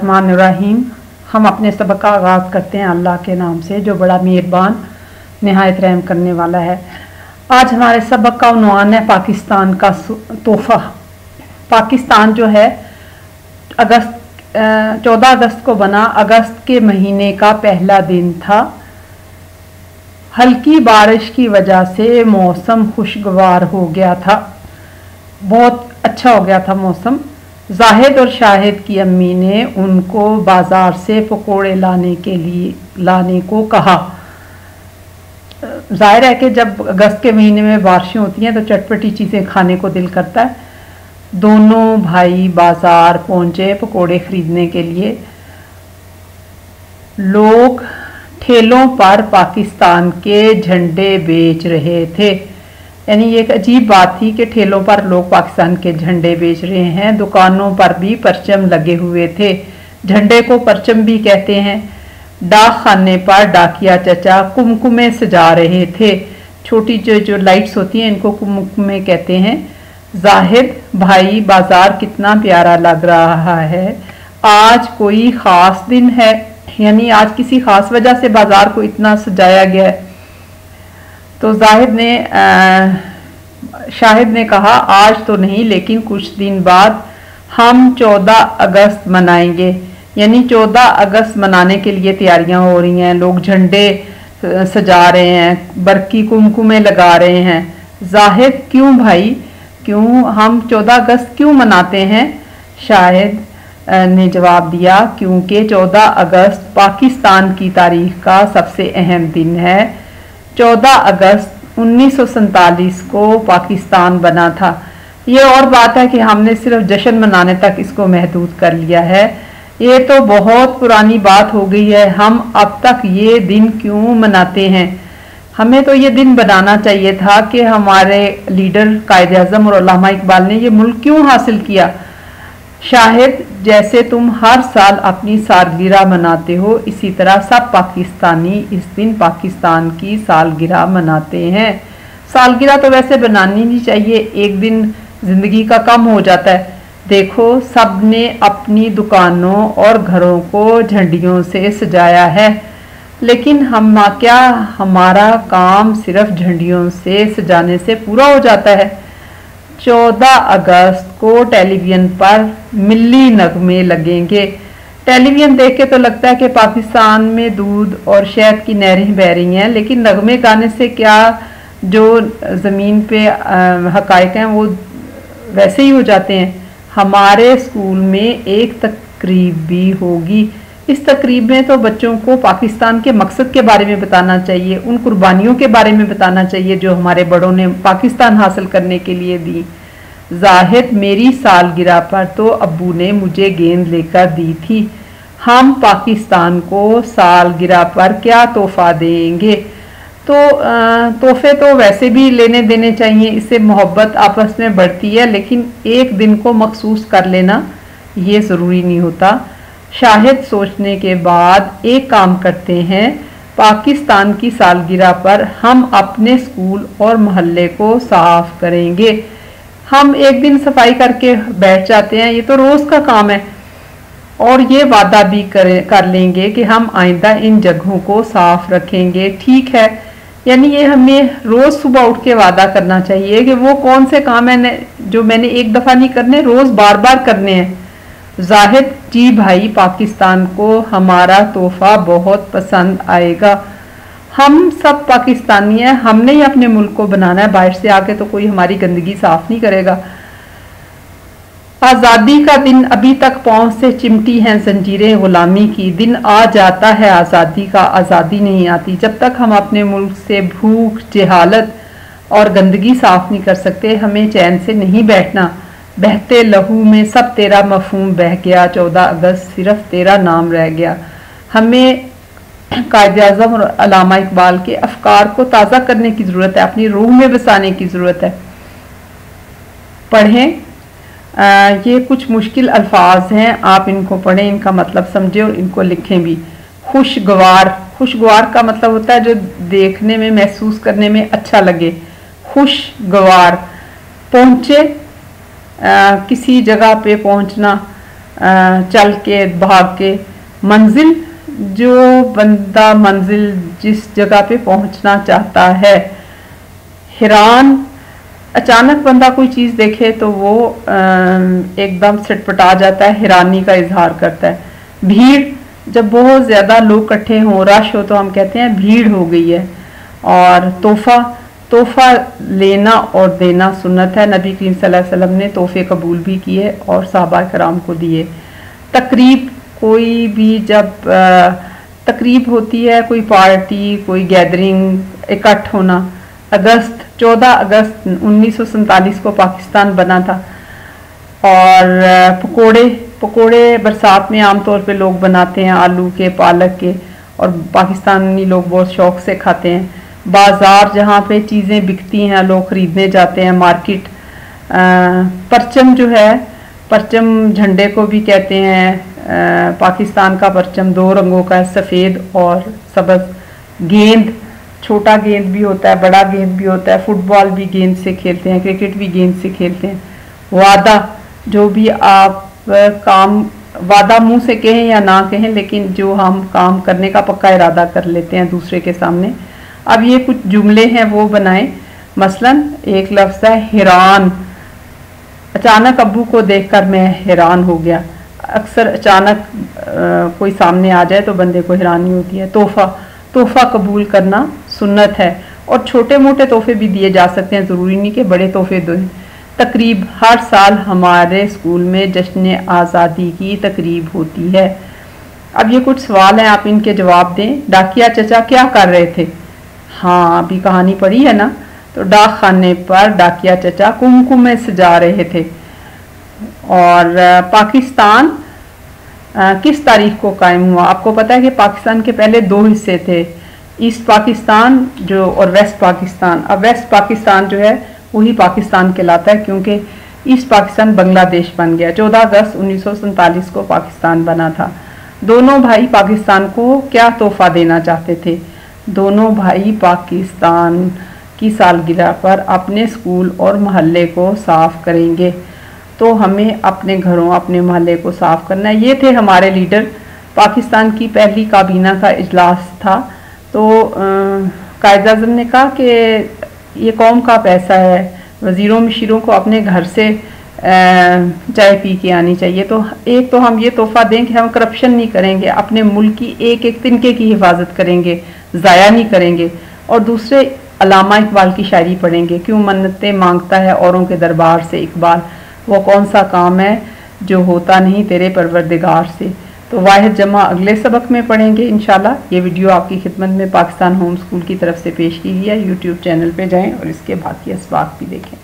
बिस्मिल्लाहिर्रहमानिर्रहीम हम अपने सबक का आगाज़ करते हैं अल्लाह के नाम से, जो बड़ा मेहरबान, नहायत रहम करने वाला है। आज हमारे सबक का उनवान है पाकिस्तान का तोहफ़ा। पाकिस्तान जो है, अगस्त चौदह अगस्त को बना। अगस्त के महीने का पहला दिन था। हल्की बारिश की वजह से मौसम खुशगवार हो गया था। बहुत अच्छा हो गया था मौसम। जाहिद और शाहिद की अम्मी ने उनको बाज़ार से पकोड़े लाने के लिए, लाने को कहा। ज़ाहिर है कि जब अगस्त के महीने में बारिशें होती हैं तो चटपटी चीज़ें खाने को दिल करता है। दोनों भाई बाज़ार पहुँचे पकोड़े ख़रीदने के लिए। लोग ठेलों पर पाकिस्तान के झंडे बेच रहे थे। यानी एक अजीब बात थी कि ठेलों पर लोग पाकिस्तान के झंडे बेच रहे हैं, दुकानों पर भी परचम लगे हुए थे। झंडे को परचम भी कहते हैं। डाक खाने पर डाकिया चचा कुमकुमे सजा रहे थे। छोटी जो जो लाइट्स होती हैं, इनको कुमकुमे कहते हैं। जाहिद, भाई, बाज़ार कितना प्यारा लग रहा है। आज कोई ख़ास दिन है। यानी आज किसी ख़ास वजह से बाज़ार को इतना सजाया गया है। तो जाहिद ने आ, शाहिद ने कहा आज तो नहीं लेकिन कुछ दिन बाद हम 14 अगस्त मनाएँगे। यानी 14 अगस्त मनाने के लिए तैयारियाँ हो रही हैं। लोग झंडे सजा रहे हैं बरकी कुमकुमे लगा रहे हैं। जाहिद क्यों भाई? क्यों हम 14 अगस्त क्यों मनाते हैं? शाहिद ने जवाब दिया क्योंकि 14 अगस्त पाकिस्तान की तारीख का सबसे अहम दिन है। 14 अगस्त उन्नीस को पाकिस्तान बना था। ये और बात है कि हमने सिर्फ़ जश्न मनाने तक इसको महदूद कर लिया है। ये तो बहुत पुरानी बात हो गई है। हम अब तक ये दिन क्यों मनाते हैं? हमें तो ये दिन बनाना चाहिए था कि हमारे लीडर कायद अजम और इकबाल ने ये मुल्क क्यों हासिल किया? शाहिद, जैसे तुम हर साल अपनी सालगिरह मनाते हो, इसी तरह सब पाकिस्तानी इस दिन पाकिस्तान की सालगिरह मनाते हैं। सालगिरह तो वैसे बनानी नहीं चाहिए, एक दिन ज़िंदगी का कम हो जाता है। देखो, सबने अपनी दुकानों और घरों को झंडियों से सजाया है, लेकिन हम क्या हमारा काम सिर्फ़ झंडियों से सजाने से पूरा हो जाता है? 14 अगस्त को टेलीविज़न पर मिली नगमे लगेंगे। टेलीविज़न देख के तो लगता है कि पाकिस्तान में दूध और शहद की नहरें बह रही हैं, लेकिन नगमे गाने से क्या जो ज़मीन पे हकायक हैं, वो वैसे ही हो जाते हैं। हमारे स्कूल में एक तकरीब भी होगी। इस तकरीब में तो बच्चों को पाकिस्तान के मकसद के बारे में बताना चाहिए, उन कुर्बानियों के बारे में बताना चाहिए जो हमारे बड़ों ने पाकिस्तान हासिल करने के लिए दी। जाहिद, मेरी सालगिरह पर तो अबू ने मुझे गेंद लेकर दी थी। हम पाकिस्तान को सालगिरह पर क्या तोहफा देंगे? तो तोहफे तो वैसे भी लेने देने चाहिए, इससे मोहब्बत आपस में बढ़ती है, लेकिन एक दिन को मखसूस कर लेना ये ज़रूरी नहीं होता। शाहिद सोचने के बाद एक काम करते हैं, पाकिस्तान की सालगिरह पर हम अपने स्कूल और मोहल्ले को साफ़ करेंगे। हम एक दिन सफ़ाई करके बैठ जाते हैं, ये तो रोज़ का काम है। और ये वादा भी करें, कर लेंगे कि हम आइंदा इन जगहों को साफ़ रखेंगे, ठीक है। यानी ये हमें रोज़ सुबह उठ के वादा करना चाहिए कि वो कौन से काम है जो मैंने एक दफ़ा नहीं करने, रोज़ बार बार करने हैं। जाहिद जी भाई पाकिस्तान को हमारा तोहफा बहुत पसंद आएगा। हम सब पाकिस्तानी हैं, हमने ही अपने मुल्क को बनाना है। बाहर से आके तो कोई हमारी गंदगी साफ़ नहीं करेगा। आज़ादी का दिन अभी तक पहुँच से चिमटी हैं जंजीरें गुलामी की। दिन आ जाता है, आज़ादी का। आज़ादी नहीं आती जब तक हम अपने मुल्क से भूख, जहालत और गंदगी साफ़ नहीं कर सकते। हमें चैन से नहीं बैठना। बहते लहू में सब तेरा मफहम बह गया। चौदह अगस्त सिर्फ़ तेरा नाम रह गया। हमें कायद अजम और अलामा इकबाल के अफकार को ताज़ा करने की ज़रूरत है अपनी रूह में बसाने की ज़रूरत है। पढ़ें। आ, ये कुछ मुश्किल अल्फाज हैं आप इनको पढ़ें इनका मतलब समझें और इनको लिखें भी। खुशगवार। खुशगवार का मतलब होता है जो देखने में महसूस करने में अच्छा लगे। खुशगवार। पहुँचे किसी जगह पे पहुँचना चल के, भाग के, मंजिल, जो बंदा मंजिल जिस जगह पे पहुँचना चाहता है। हैरान, अचानक बंदा कोई चीज़ देखे तो वो एकदम सटपटा जाता है, हैरानी का इजहार करता है। भीड़, जब बहुत ज़्यादा लोग इकट्ठे हों, रश हो तो हम कहते हैं, भीड़ हो गई है। और तोहफा तोहफा लेना और देना सुन्नत है। नबी करीम वसल्लम ने तोहफे कबूल भी किए और साहबा कराम को दिए। तकरीब कोई भी जब तकरीब होती है, कोई पार्टी, कोई गैदरिंग, इकट्ठ होना, अगस्त 14 अगस्त उन्नीस को पाकिस्तान बना था। और पकोड़े पकोड़े बरसात में आमतौर पे लोग बनाते हैं आलू के, पालक के, और पाकिस्तानी लोग बहुत शौक से खाते हैं। बाज़ार जहाँ पे चीज़ें बिकती हैं, लोग ख़रीदने जाते हैं, मार्केट परचम जो है, परचम झंडे को भी कहते हैं पाकिस्तान का परचम दो रंगों का है, सफ़ेद और सबज। गेंद, छोटा गेंद भी होता है, बड़ा गेंद भी होता है, फुटबॉल भी गेंद से खेलते हैं, क्रिकेट भी गेंद से खेलते हैं। वादा, जो भी आप काम, वादा मुँह से कहें या ना कहें, लेकिन जो हम काम करने का पक्का इरादा कर लेते हैं दूसरे के सामने अब ये कुछ जुमले हैं वो बनाए। मसलन, एक लफ्ज़ है हैरान। अचानक अबू को देखकर मैं हैरान हो गया। अक्सर अचानक कोई सामने आ जाए तो बंदे को हैरानी होती है। तोहफा तोहफा कबूल करना सुन्नत है। और छोटे मोटे तोहफे भी दिए जा सकते हैं, ज़रूरी नहीं कि बड़े तोहफे दें तकरीब हर साल हमारे स्कूल में जश्न आज़ादी की तकरीब होती है। अब ये कुछ सवाल हैं, आप इनके जवाब दें। डाकिया चचा क्या कर रहे थे? हाँ अभी कहानी पढ़ी है ना? तो डाक खाने पर डाकिया चचा कुमकुम में सजा रहे थे। और पाकिस्तान किस तारीख को कायम हुआ? आपको पता है कि पाकिस्तान के पहले दो हिस्से थे, ईस्ट पाकिस्तान जो और वेस्ट पाकिस्तान। अब वेस्ट पाकिस्तान जो है, वही पाकिस्तान कहलाता है क्योंकि ईस्ट पाकिस्तान बांग्लादेश बन गया। 14 अगस्त उन्नीस को पाकिस्तान बना था। दोनों भाई पाकिस्तान को क्या तोहफा देना चाहते थे? दोनों भाई पाकिस्तान की सालगिरह पर अपने स्कूल और मोहल्ले को साफ़ करेंगे। तो हमें अपने घरों, अपने मोहल्ले को साफ़ करना है। ये थे हमारे लीडर। पाकिस्तान की पहली काबीना का इजलास था। तो कायद अजम ने कहा कि ये कौम का पैसा है। वज़ीरों, मशीरों को अपने घर से चाय पी के आनी चाहिए। तो एक तो हम ये तोहफा दें कि हम करप्शन नहीं करेंगे, अपने मुल्क की एक एक तिनके की हिफाजत करेंगे। ज़ाया नहीं करेंगे। और दूसरे, अलामा इकबाल की शायरी पढ़ेंगे, क्यों मन्नतें माँगता है औरों के दरबार से इकबाल? वो कौन सा काम है जो होता नहीं तेरे परवरदिगार से? तो वाहिद जमा अगले सबक में पढ़ेंगे इनशाला ये वीडियो आपकी खिदमत में पाकिस्तान होम स्कूल की तरफ़ से पेश की गई है। यूट्यूब चैनल पर जाएँ और इसके बाकी इसबाक भी देखें।